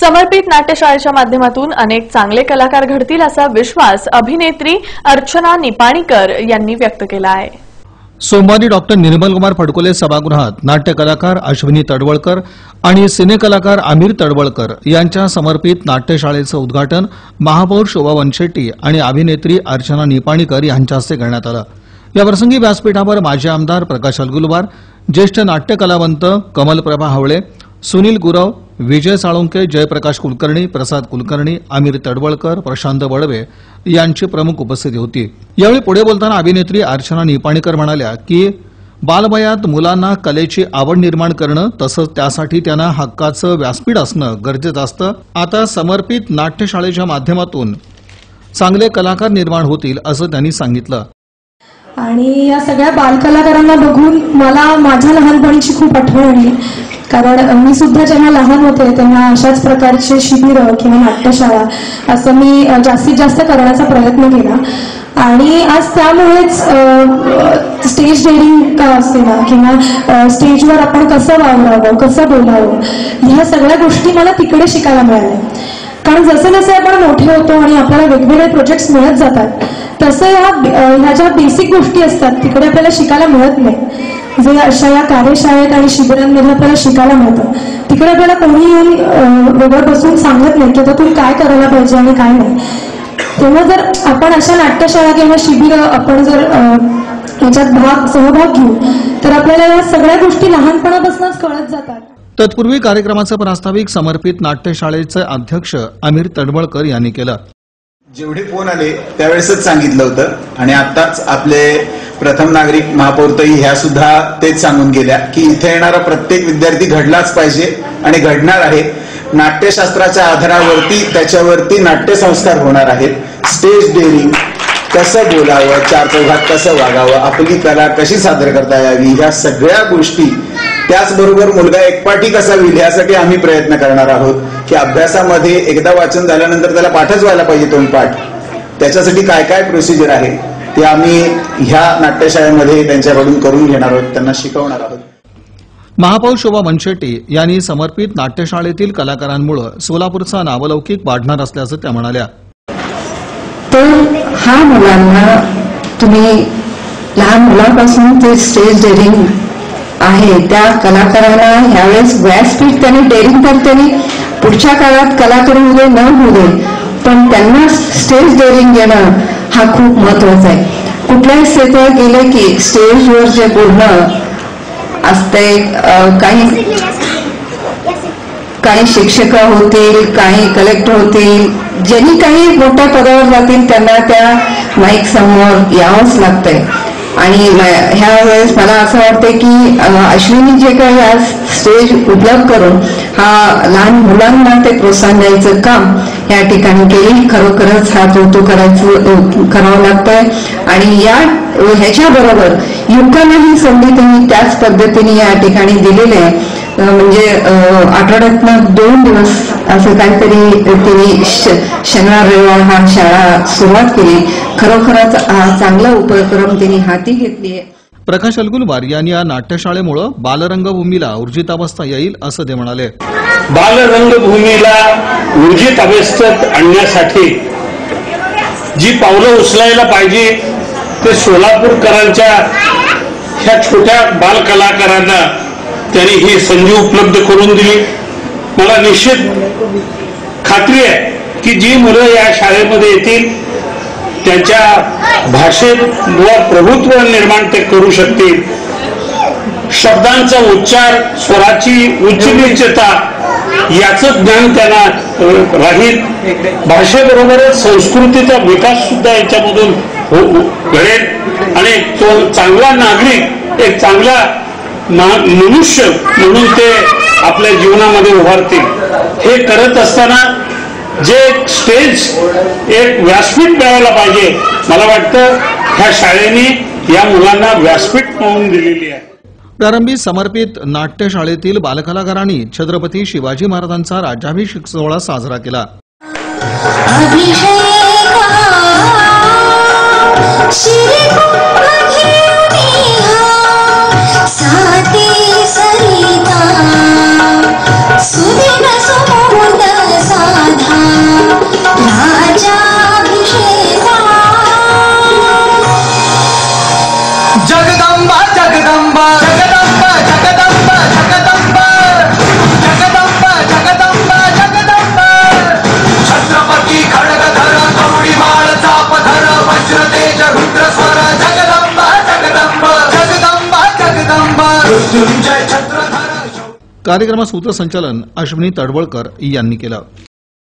समर्पित नाट्यशाळेच्या माध्यमातून अनेक चांगले कलाकार घडतील असा विश्वास अभिनेत्री अर्चना निपाणीकर यांनी व्यक्त केला आहे. सोमवारी डॉक्टर निर्मलकुमार फडकोले सभागृहात नाट्य कलाकार अश्विनी तडवळकर आणि सिनेकलाकार आमिर तडवळकर यांच्या समर्पित नाट्यशाळेचं उद्घाटन महापौर शोभा वनशेट्टी आणि अभिनेत्री अर्चना निपाणीकर यांच्या हस्ते करण्यात आलं. याप्रसंगी व्यासपीठावर माजी आमदार प्रकाश अलगुलवार ज्येष्ठ नाट्य कलावंत कमलप्रभा हावळे सुनील गुरव विजय साळुंके जयप्रकाश कुलकर्णी प्रसाद कुलकर्णी आमिर तडवळकर प्रशांत बडवे यांची प्रमुख उपस्थिती होती. यावेळी पुढे बोलताना अभिनेत्री अर्चना निपाणीकर म्हणाल्या की बालवयात मुलांना कलेची आवड निर्माण करणं तसंच त्यासाठी त्यांना हक्काचं व्यासपीठ असणं गरजेचं असतं. आता समर्पित नाट्यशाळेच्या माध्यमातून चांगले कलाकार निर्माण होतील असं त्यांनी सांगितलं. आणि या सगळ्या बालकलाकारांना बघून मला माझ्या लहानपणीची खूप आठवण आली. कारण मी सुद्धा जेव्हा लहान होते तेव्हा अशाच प्रकारचे शिबिरं किंवा नाट्यशाळा असं मी जास्तीत जास्त करण्याचा प्रयत्न केला. आणि आज त्यामुळेच स्टेज डेअरिंग का असेना किंवा स्टेजवर आपण कसं वावरावं कसं बोलावं ह्या सगळ्या गोष्टी मला तिकडे शिकायला मिळाल्या. कारण जसे जसे आपण मोठे होतो आणि आपल्याला वेगवेगळे प्रोजेक्ट्स मिळत जातात तसं या ह्या ज्या बेसिक गोष्टी असतात तिकडे आपल्याला शिकायला मिळत नाही. जे अशा या कार्यशाळेत आणि शिबिरांमध्ये आपल्याला शिकायला मिळतं. तिकडे आपल्याला कोणी येऊन वेगळं बसून सांगत नाही की आता तुम्ही काय करायला पाहिजे आणि काय नाही. तेव्हा जर आपण अशा नाट्यशाळा किंवा शिबिरं आपण जर याच्यात भाग सहभाग घेऊ तर आपल्याला या सगळ्या गोष्टी लहानपणापासूनच कळत जातात. तत्पूर्वी कार्यक्रमाचं प्रास्ताविक समर्पित नाट्यशाळेचे अध्यक्ष आमिर तडवळकर यांनी केलं. जेवढे फोन आले त्यावेळेसच सांगितलं होतं. आणि आताच आपले प्रथम नागरिक महापौरतही ह्या सुद्धा तेच सांगून गेल्या की इथे येणारा प्रत्येक विद्यार्थी घडलाच पाहिजे आणि घडणार आहे. नाट्यशास्त्राच्या आधारावरती त्याच्यावरती नाट्यसंस्कार होणार आहेत. स्टेज डेअरिंग कसं बोलावं चार चौघात कसं वागावं आपली कला कशी सादर करता यावी ह्या सगळ्या गोष्टी त्याचबरोबर मुलगा एकपाठी कसा होईल यासाठी आम्ही प्रयत्न करणार आहोत की अभ्यासामध्ये एकदा वाचन झाल्यानंतर त्याला पाठच व्हायला पाहिजे तोंड पाठ त्याच्यासाठी काय काय प्रोसिजर आहे? ते आम्ही ह्या नाट्यशाळेमध्ये त्यांच्याकडून करून घेणार आहोत त्यांना शिकवणार आहोत. महापौर शोभा मनशेट्टी यांनी समर्पित नाट्यशाळेतील कलाकारांमुळे सोलापूरचा नावलौकिक वाढणार असल्याचं त्या म्हणाल्या. तर हा मुलांना तुम्ही लहान मुलांपासून ते स्टेज डेअरिंग आहे त्या कलाकारांना ह्यावेळेस व्यासपीठ त्यांनी डेअरिंग तर त्यांनी पुढच्या काळात कलाकार दे न होऊ दे पण त्यांना स्टेज डेअरिंग येणं हा खूप महत्त्वाचा आहे. कुठल्याही क्षेत्रात गेले की स्टेजवर जे बोलणं असते काही काही शिक्षक होतील काही कलेक्टर होतील ज्यांनी काही मोठ्या पदावर जातील त्यांना त्या माईक समोर यावंच लागतंय. आणि ह्या वेळेस मला असं वाटतं की अश्विनी जे काही आज स्टेज उपलब्ध करून हा लहान मुलांना ते प्रोत्साहन द्यायचं काम या ठिकाणी केली. खरोखरच हा कौतुक करायचं करावं लागतंय. आणि या ह्याच्या बरोबर युवकांना संधी त्यांनी त्याच पद्धतीने या ठिकाणी दिलेली आहे. म्हणजे आठवड्यातनं दोन दिवस असं काहीतरी तिने शनिवार रविवार हा शाळा सुरुवात केली. खरोखरच हा चांगला उपक्रम तिने हाती घेतली. प्रकाश अलगुलवार यांनी या नाट्यशाळेमुळे बालरंगभूमीला ऊर्जितावस्था येईल असं ते म्हणाले. बालरंगभूमीला ऊर्जित अवस्थेत आणण्यासाठी जी पावलं उचलायला पाहिजे ते सोलापूरकरांच्या ह्या छोट्या बालकलाकारांना त्यांनी ही संधी उपलब्ध करून दिली. मला निश्चित खात्री आहे की जी मुलं या शाळेमध्ये येतील त्यांच्या भाषेवर प्रभुत्व निर्माण ते करू शकतील. शब्दांचा उच्चार स्वराची उच्च याच ज्ञान त्यांना राहील. भाषेबरोबरच संस्कृतीचा विकास सुद्धा याच्यामधून हो, हो, घडेल. आणि तो चांगला नागरिक एक चांगला मनुष्य म्हणून ते आपल्या जीवनामध्ये उभारतील. हे करत असताना जे एक स्टेज एक व्यासपीठ मिळायला पाहिजे मला वाटतं ह्या शाळेने या मुलांना व्यासपीठ म्हणून दिलेली आहे. प्रारंभी समर्पित नाट्यशाळेतील बालकलाकारांनी छत्रपती शिवाजी महाराजांचा राज्याभिषेक सोहळा साजरा केला. कार्यक्रमात सूत्रसंचालन अश्विनी तडवळकर यांनी केलं.